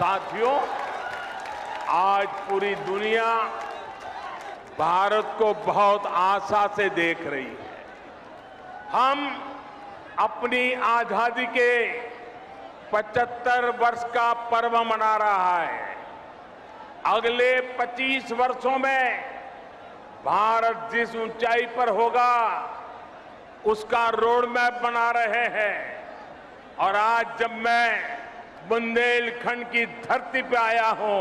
साथियों, आज पूरी दुनिया भारत को बहुत आशा से देख रही है। हम अपनी आज़ादी के 75 वर्ष का पर्व मना रहा है। अगले 25 वर्षों में भारत जिस ऊंचाई पर होगा, उसका रोड मैप बना रहे हैं। और आज जब मैं बुंदेलखंड की धरती पे आया हूँ।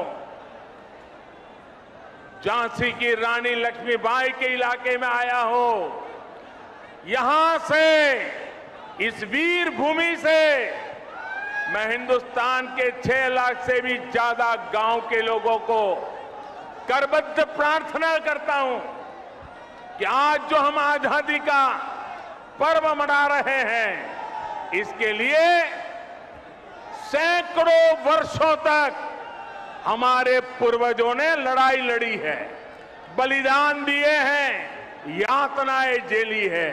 झांसी की रानी लक्ष्मीबाई के इलाके में आया हूँ। यहाँ से, इस वीर भूमि से, मैं हिंदुस्तान के छह लाख से भी ज़्यादा गाँव के लोगों को करबद्ध प्रार्थना करता हूँ कि आज जो हम आज़ादी का पर्व मना रहे हैं, इसके लिए सैकड़ों वर्षों तक हमारे पूर्वजों ने लड़ाई लड़ी है, बलिदान दिए हैं, यातनाएँ झेली है।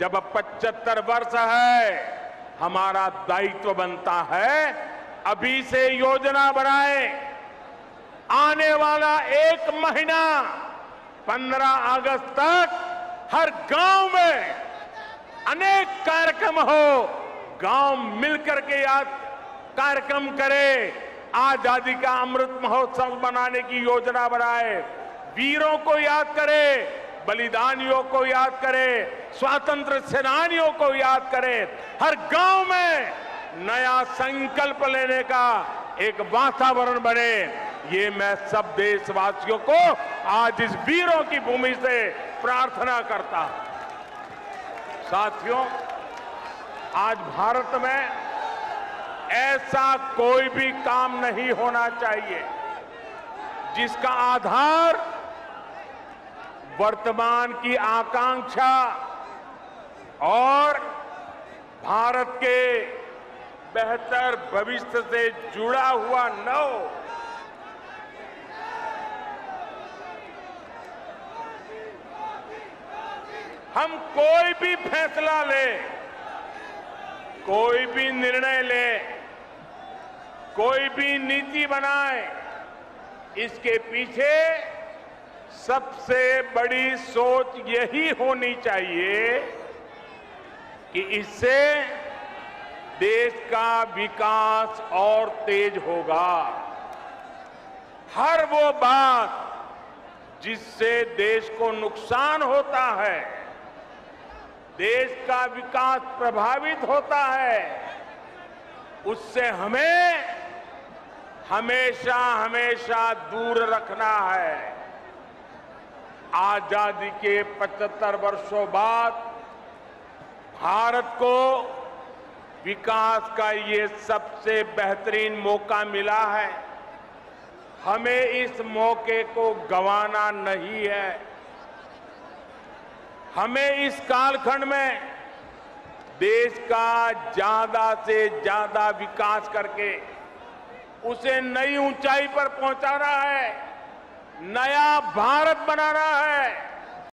जब 75 वर्ष है, हमारा दायित्व बनता है, अभी से योजना बनाए। आने वाला एक महीना 15 अगस्त तक हर गाँव में अनेक कार्यक्रम हो, गाँव मिलकर के याद कार्यक्रम करे, आज़ादी का अमृत महोत्सव बनाने की योजना बनाए। वीरों को याद करे, बलिदानियों को याद करे, स्वतंत्र सेनानियों को याद करे। हर गाँव में नया संकल्प लेने का एक वातावरण बने। ये मैं सब देशवासियों को आज इस वीरों की भूमि से प्रार्थना करता हूँ। साथियों, आज भारत में ऐसा कोई भी काम नहीं होना चाहिए जिसका आधार वर्तमान की आकांक्षा और भारत के बेहतर भविष्य से जुड़ा हुआ न हो। हम कोई भी फैसला ले, कोई भी निर्णय ले कोई भी नीति बनाए, इसके पीछे सबसे बड़ी सोच यही होनी चाहिए कि इससे देश का विकास और तेज होगा। हर वो बात जिससे देश को नुकसान होता है, देश का विकास प्रभावित होता है, उससे हमें हमेशा हमेशा दूर रखना है। आज़ादी के 75 वर्षों बाद भारत को विकास का ये सबसे बेहतरीन मौका मिला है। हमें इस मौके को गंवाना नहीं है। हमें इस कालखंड में देश का ज़्यादा से ज़्यादा विकास करके उसे नई ऊंचाई पर पहुंचाना है नया भारत बनाना है।